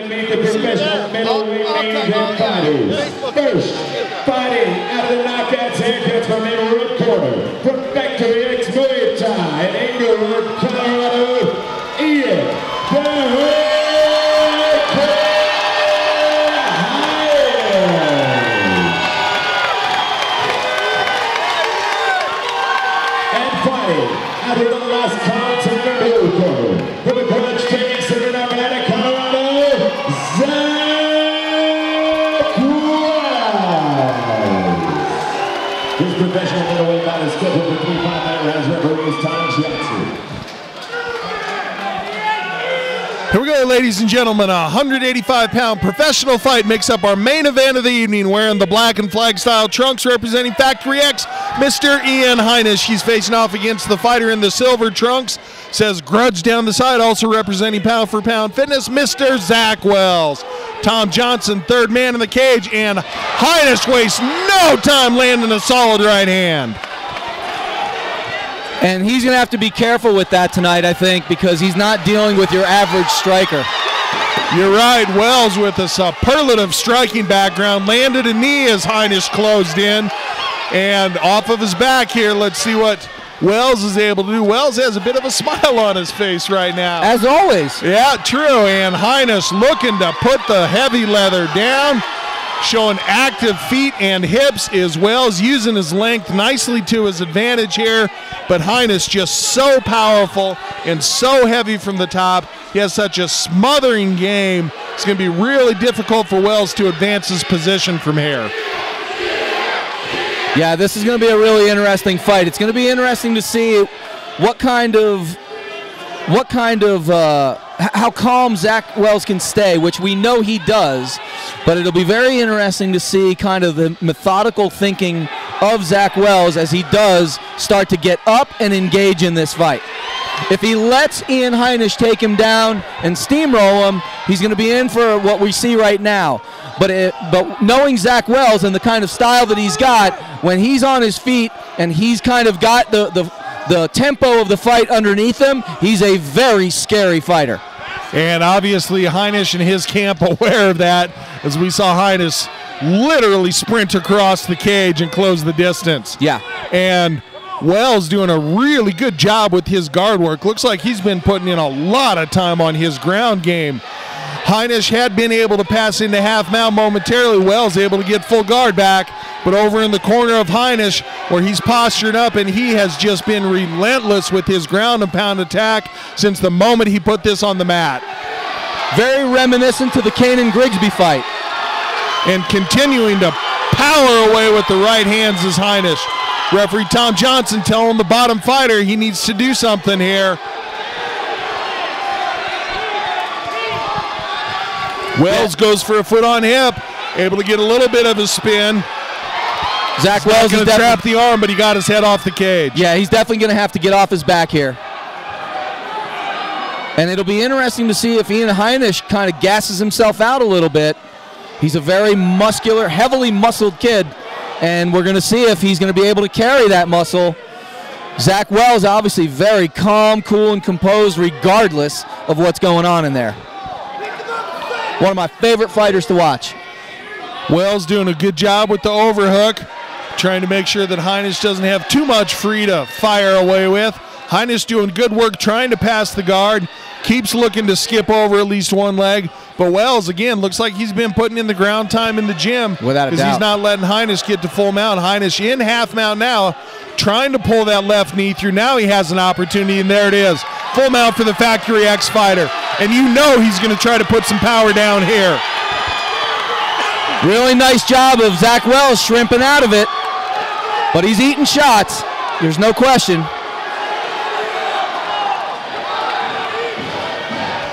and meet the professional middleweight main event fighters. First, fighting out of the knockouts haircuts from Inglewood Corner, from Factory X Muay Thai Inglewood, His professional middleweight bout is scheduled for three five-minute rounds. Referee is Tom Jackson. Here we go, ladies and gentlemen. A 185 pound professional fight makes up our main event of the evening. Wearing the black and flag style trunks representing Factory X, Mr. Ian Heinisch. He's facing off against the fighter in the silver trunks. Says Grudge down the side, also representing pound for pound fitness, Mr. Zack Wells. Tom Johnson, third man in the cage, and Heinisch wastes no time landing a solid right hand. And he's going to have to be careful with that tonight, I think, because he's not dealing with your average striker. You're right. Wells with a superlative striking background landed a knee as Heinisch closed in. And off of his back here, let's see what Wells is able to do. Wells has a bit of a smile on his face right now. As always. Yeah, true. And Heinisch looking to put the heavy leather down. Showing active feet and hips as Wells using his length nicely to his advantage here. But Heinisch just so powerful and so heavy from the top. He has such a smothering game. It's going to be really difficult for Wells to advance his position from here. Yeah, this is going to be a really interesting fight. It's going to be interesting to see what kind of what kind of uh, how calm Zack Wells can stay, which we know he does. But it'll be very interesting to see kind of the methodical thinking of Zack Wells as he does start to get up and engage in this fight. If he lets Ian Heinisch take him down and steamroll him, he's going to be in for what we see right now. But it, but knowing Zack Wells and the kind of style that he's got, when he's on his feet and he's kind of got the the, the tempo of the fight underneath him, he's a very scary fighter. And obviously, Heinisch and his camp aware of that as we saw Heinisch literally sprint across the cage and close the distance. Yeah. And Wells doing a really good job with his guard work. Looks like he's been putting in a lot of time on his ground game. Heinisch had been able to pass into half mount momentarily. Wells able to get full guard back, but over in the corner of Heinisch, where he's postured up, and he has just been relentless with his ground and pound attack since the moment he put this on the mat. Very reminiscent to the Kanan Grigsby fight. And continuing to power away with the right hands is Heinisch. Referee Tom Johnson telling the bottom fighter he needs to do something here. Wells goes for a foot on hip, able to get a little bit of a spin. Zack He's Wells is gonna trap the arm, but he got his head off the cage. Yeah, he's definitely going to have to get off his back here. And it'll be interesting to see if Ian Heinisch kind of gasses himself out a little bit. He's a very muscular, heavily muscled kid, and we're going to see if he's going to be able to carry that muscle. Zack Wells, obviously, very calm, cool, and composed, regardless of what's going on in there. One of my favorite fighters to watch. Wells doing a good job with the overhook, trying to make sure that Heinisch doesn't have too much free to fire away with. Heinisch doing good work trying to pass the guard, keeps looking to skip over at least one leg. But Wells, again, looks like he's been putting in the ground time in the gym. Without a Because he's not letting Heinisch get to full mount. Heinisch in half mount now, trying to pull that left knee through. Now he has an opportunity, and there it is. Full mount for the Factory X fighter. And you know he's going to try to put some power down here. Really nice job of Zack Wells shrimping out of it, but he's eating shots. There's no question.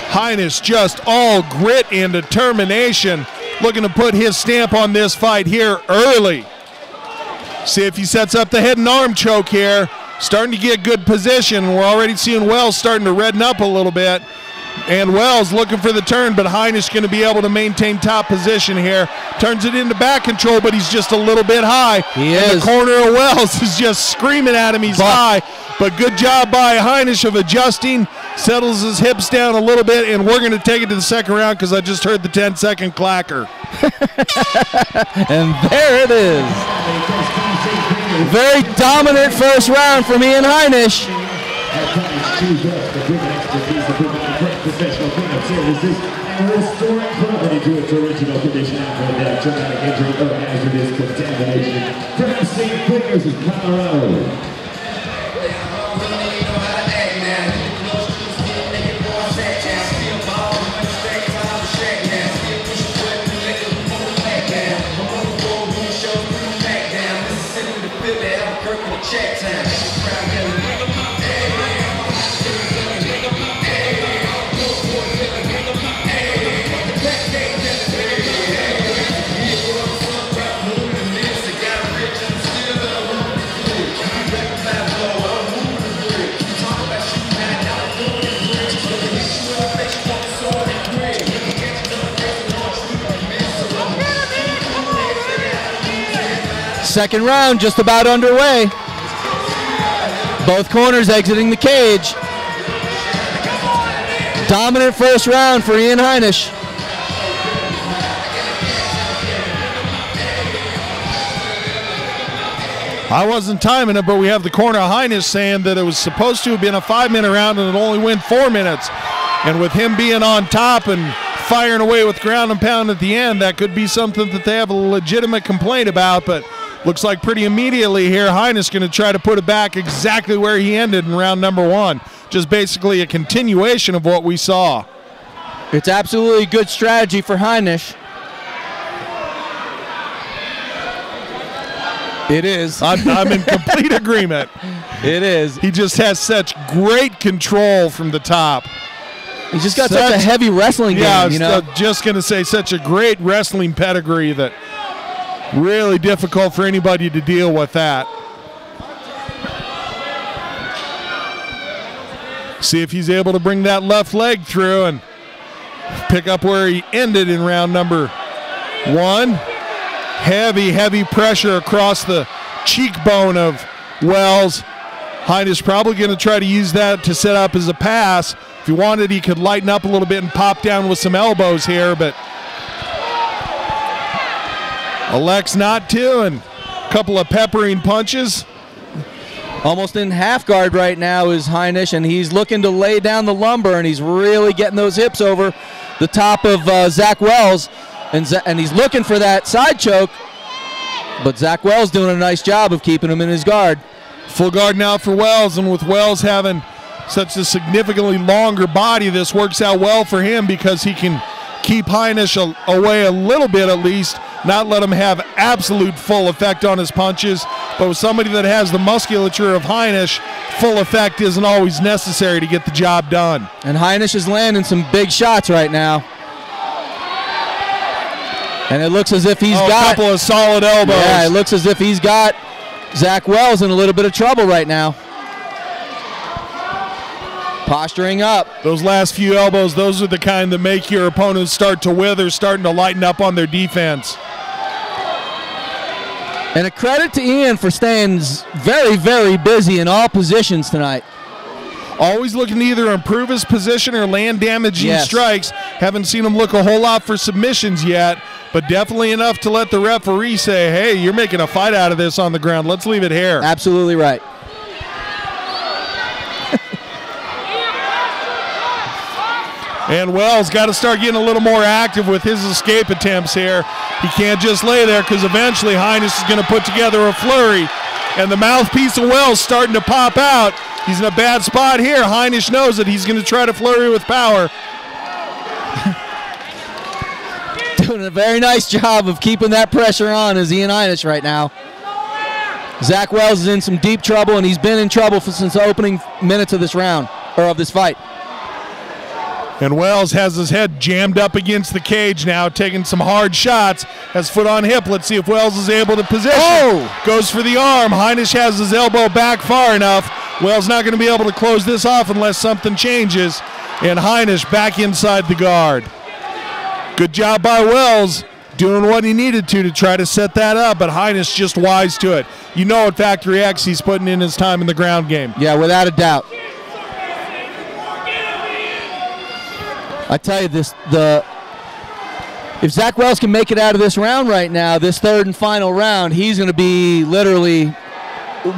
Heinisch just all grit and determination, looking to put his stamp on this fight here early. See if he sets up the head and arm choke here. Starting to get good position. We're already seeing Wells starting to redden up a little bit. And Wells looking for the turn, but Heinisch going to be able to maintain top position here. Turns it into back control, but he's just a little bit high. He and is. the corner of Wells is just screaming at him he's But- high. But good job by Heinisch of adjusting settles his hips down a little bit, and we're going to take it to the second round because I just heard the 10 second clacker. And there it is. Very dominant first round from Ian Heinisch. Second round just about underway. Both corners exiting the cage. Dominant first round for Ian Heinisch. I wasn't timing it, but we have the corner Heinisch saying that it was supposed to have been a five minute round and it only went four minutes. And with him being on top and firing away with ground and pound at the end, that could be something that they have a legitimate complaint about. But looks like pretty immediately here, Heinisch going to try to put it back exactly where he ended in round number one. Just basically a continuation of what we saw. It's absolutely good strategy for Heinisch. It is. I'm, I'm in complete agreement. It is. He just has such great control from the top. He's just got such, a heavy wrestling Yeah, I game, was you know. just going to say such a great wrestling pedigree that really difficult for anybody to deal with that. See if he's able to bring that left leg through and pick up where he ended in round number one. Heavy, heavy pressure across the cheekbone of Wells. Heinisch probably going to try to use that to set up as a pass. If he wanted, he could lighten up a little bit and pop down with some elbows here, but elects not to, and a couple of peppering punches. Almost in half guard right now is Heinisch, and he's looking to lay down the lumber, and he's really getting those hips over the top of uh, Zack Wells, and Z- and he's looking for that side choke, but Zack Wells doing a nice job of keeping him in his guard. Full guard now for Wells, and with Wells having such a significantly longer body, this works out well for him because he can keep Heinisch away a little bit at least, not let him have absolute full effect on his punches. But with somebody that has the musculature of Heinisch, full effect isn't always necessary to get the job done. And Heinisch is landing some big shots right now. And it looks as if he's Oh, got a couple of solid elbows. Yeah, it looks as if he's got Zack Wells in a little bit of trouble right now. Posturing up. Those last few elbows, those are the kind that make your opponents start to wither, starting to lighten up on their defense. And a credit to Ian for staying very, very busy in all positions tonight. Always looking to either improve his position or land damaging Yes. strikes. Haven't seen him look a whole lot for submissions yet, but definitely enough to let the referee say, hey, you're making a fight out of this on the ground. Let's leave it here. Absolutely right. And Wells got to start getting a little more active with his escape attempts here. He can't just lay there because eventually Heinisch is going to put together a flurry. And the mouthpiece of Wells starting to pop out. He's in a bad spot here. Heinisch knows that he's going to try to flurry with power. Doing a very nice job of keeping that pressure on is Ian Heinisch right now. Zack Wells is in some deep trouble, and he's been in trouble for, since the opening minutes of this round, or of this fight. And Wells has his head jammed up against the cage now, taking some hard shots. Has foot on hip. Let's see if Wells is able to position. Oh! Goes for the arm. Heinisch has his elbow back far enough. Wells not going to be able to close this off unless something changes. And Heinisch back inside the guard. Good job by Wells doing what he needed to to try to set that up, but Heinisch just wise to it. You know at Factory X he's putting in his time in the ground game. Yeah, without a doubt. I tell you this the if Zack Wells can make it out of this round right now, this third and final round, he's going to be literally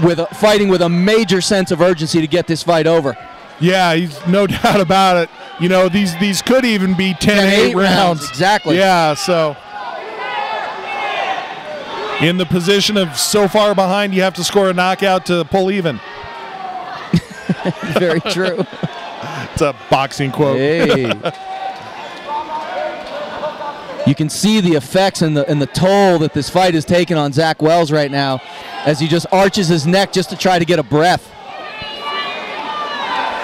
with a, fighting with a major sense of urgency to get this fight over. Yeah, he's no doubt about it. You know, these these could even be 10-8 rounds. rounds, exactly. Yeah, so in the position of so far behind, you have to score a knockout to pull even. Very true. It's a uh, boxing quote. Hey. you can see the effects and the and the toll that this fight is taking on Zack Wells right now, as he just arches his neck just to try to get a breath.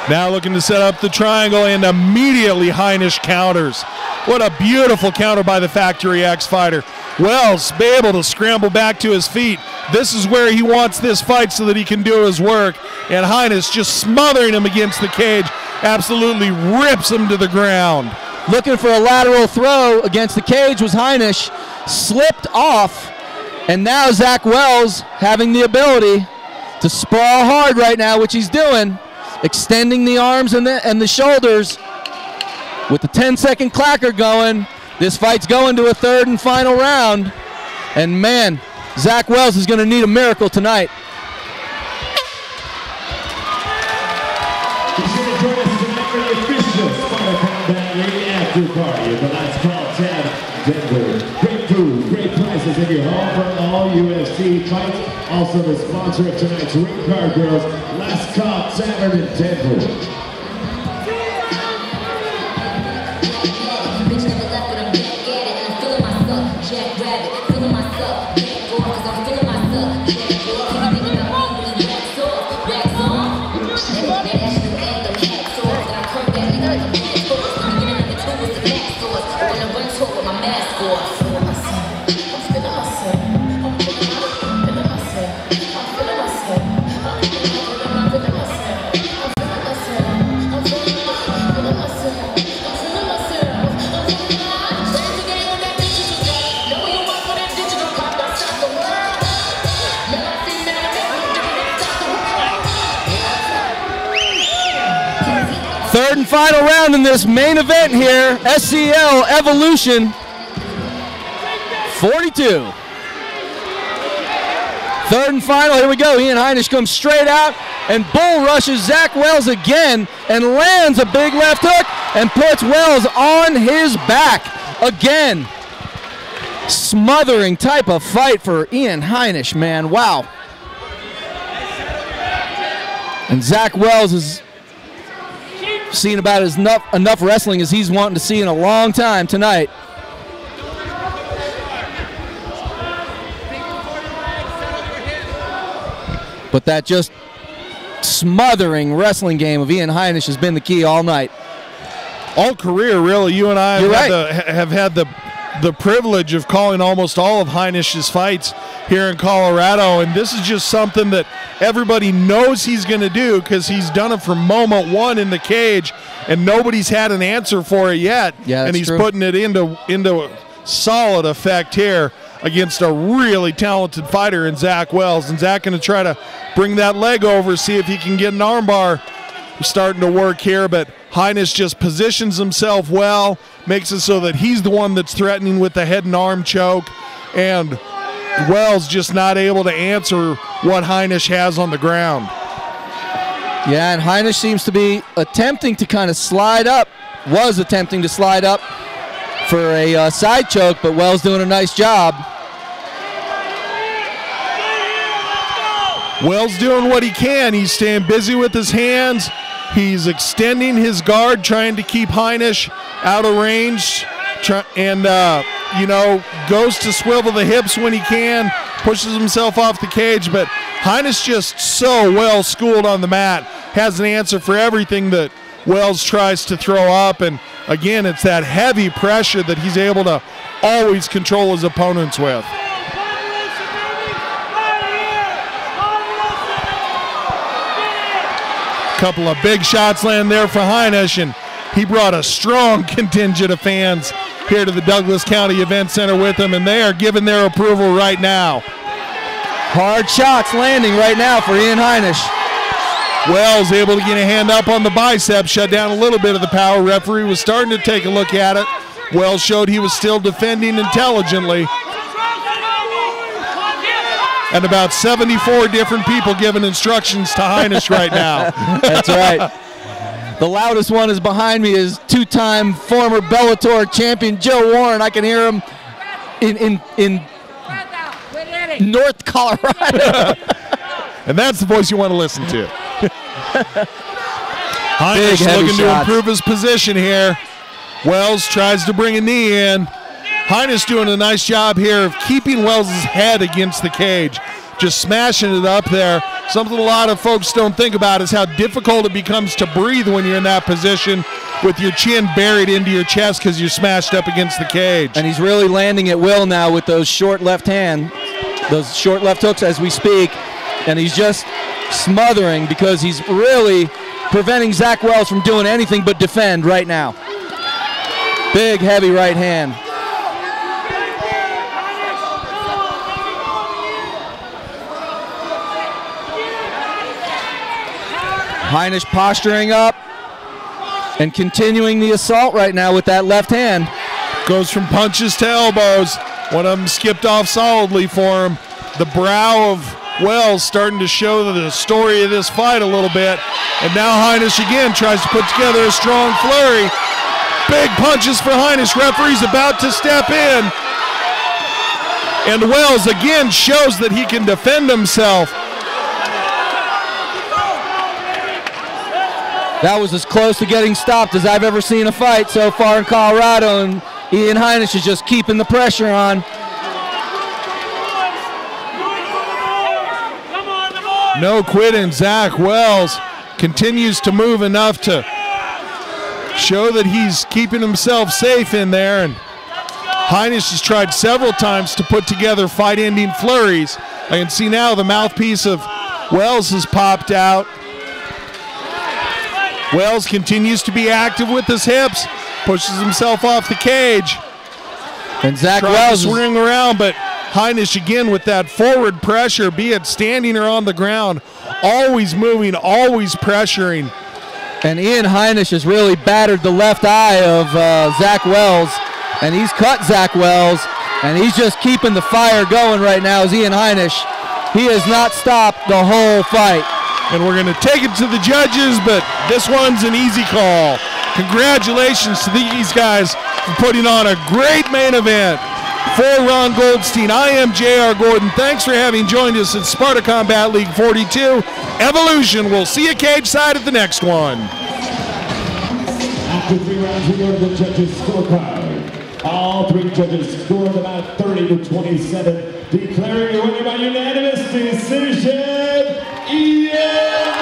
Now looking to set up the triangle and immediately Heinisch counters. What a beautiful counter by the Factory X fighter. Wells be able to scramble back to his feet. This is where he wants this fight so that he can do his work. And Heinisch just smothering him against the cage, absolutely rips him to the ground. Looking for a lateral throw against the cage was Heinisch, slipped off, and now Zack Wells having the ability to sprawl hard right now, which he's doing, extending the arms and the and the shoulders with the 10 second clacker going. This fight's going to a third and final round. And man, Zack Wells is going to need a miracle tonight. Great prices in your home for all UFC fights. Also the sponsor of tonight's Ring Card Girls, Last Call Tavern in Denver. Final round in this main event here, SCL Evolution 42. Third and final, here we go. Ian Heinisch comes straight out and bull rushes Zack Wells again and lands a big left hook and puts Wells on his back again. Smothering type of fight for Ian Heinisch, man. Wow. And Zack Wells is seen about as enough, enough wrestling as he's wanting to see in a long time tonight. But that just smothering wrestling game of Ian Heinisch has been the key all night. all career, really. You and I have right. the, have had the the privilege of calling almost all of Heinisch's fights here in Colorado, and this is just something that everybody knows he's going to do because he's done it from moment one in the cage, and nobody's had an answer for it yet. Yeah, and he's true. putting it into into solid effect here against a really talented fighter in Zack Wells, and Zack going to try to bring that leg over, see if he can get an armbar starting to work here, but Heinisch just positions himself well, makes it so that he's the one that's threatening with the head and arm choke, and Wells just not able to answer what Heinisch has on the ground. Yeah, and Heinisch seems to be attempting to kind of slide up, was attempting to slide up for a uh, side choke, but Wells doing a nice job. Wells doing what he can. He's staying busy with his hands. He's extending his guard, trying to keep Heinisch out of range, and uh, you know goes to swivel the hips when he can, pushes himself off the cage. But Heinisch just so well schooled on the mat, has an answer for everything that Wells tries to throw up, and again, it's that heavy pressure that he's able to always control his opponents with. Couple of big shots land there for Heinisch, and he brought a strong contingent of fans here to the Douglas County Event Center with him, and they are giving their approval right now. Hard shots landing right now for Ian Heinisch. Wells able to get a hand up on the bicep, shut down a little bit of the power. Referee was starting to take a look at it. Wells showed he was still defending intelligently. And about 74 different people giving instructions to Heinisch right now. That's right. The loudest one is behind me is two-time former Bellator champion Joe Warren. I can hear him in in in North Colorado. And that's the voice you want to listen to. Heavy looking to improve his position here. Wells tries to bring a knee in. Heinisch doing a nice job here of keeping Wells' head against the cage. Just smashing it up there. Something a lot of folks don't think about is how difficult it becomes to breathe when you're in that position with your chin buried into your chest because you're smashed up against the cage. and he's really landing at will now with those short left hand, those short left hooks as we speak, and he's just smothering because he's really preventing Zack Wells from doing anything but defend right now. Big, heavy right hand. Heinisch posturing up and continuing the assault right now with that left hand. Goes from punches to elbows. One of them skipped off solidly for him. The brow of Wells starting to show the story of this fight a little bit. And now Heinisch again tries to put together a strong flurry. Big punches for Heinisch. Referee's about to step in. And Wells again shows that he can defend himself. That was as close to getting stopped as I've ever seen a fight so far in Colorado, and Ian Heinisch is just keeping the pressure on. No quitting. Zack Wells continues to move enough to show that he's keeping himself safe in there. And Heinisch has tried several times to put together fight ending flurries. I can see now the mouthpiece of Wells has popped out. Wells continues to be active with his hips, pushes himself off the cage. And Zack Tries Wells swinging around, but Heinisch again with that forward pressure, be it standing or on the ground, always moving, always pressuring. and Ian Heinisch has really battered the left eye of uh, Zack Wells, and he's cut Zack Wells, and he's just keeping the fire going right now. Is Ian Heinisch, he has not stopped the whole fight. And we're going to take it to the judges, but this one's an easy call. Congratulations to these guys for putting on a great main event. For Ron Goldstein, I am J.R. Gordon. Thanks for having joined us at Sparta Combat League 42. Evolution. We'll see you cage side at the next one. After three rounds, we go to the judges' scorecard. All three judges scored about 30 to 27, declaring the winner by unanimous decision, Ian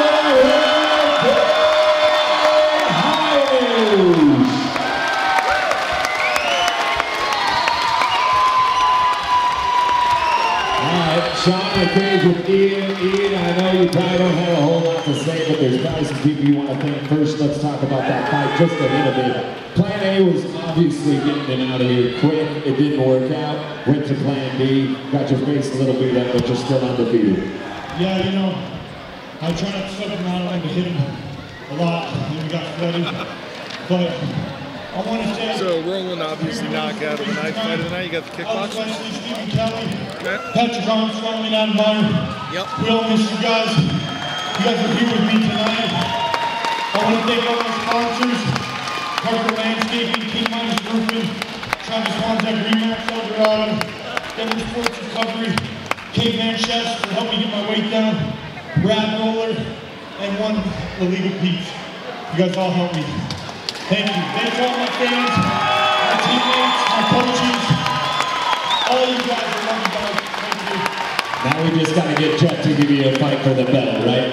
Hines. Sean McCage with Ian. Ian, I know you probably don't have a whole lot to say, but there's probably some people you want to thank. First, let's talk about that fight just a little bit. Plan A was obviously getting it out of here quick. It didn't work out. Went to Plan B. Got your face a little beat up, but you're still undefeated. Yeah, you know, I try not to step around and to hit him a lot, and we got flooded. But I want to say. So Roland obviously knockout of the night. Fight of the night. You got the kickboxer. Okay. Patrick Armstrong, and Adam Meyer. Yep. We all miss you guys. You guys are here with me tonight. I want to thank all my sponsors, Parker Landscaping, King Miners Roofing, Travis Wanzak, Remax, Eldorado, Denver Sports Recovery, Caveman Chefs for helping get my weight down, Brad Roller, and one illegal Pete. You guys all helped me. Thank you. Thanks all my fans, my teammates, my coaches, all you guys. I love you guys. Thank you. Now we just got to get Jeff to give you a fight for the belt, right?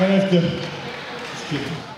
I have to.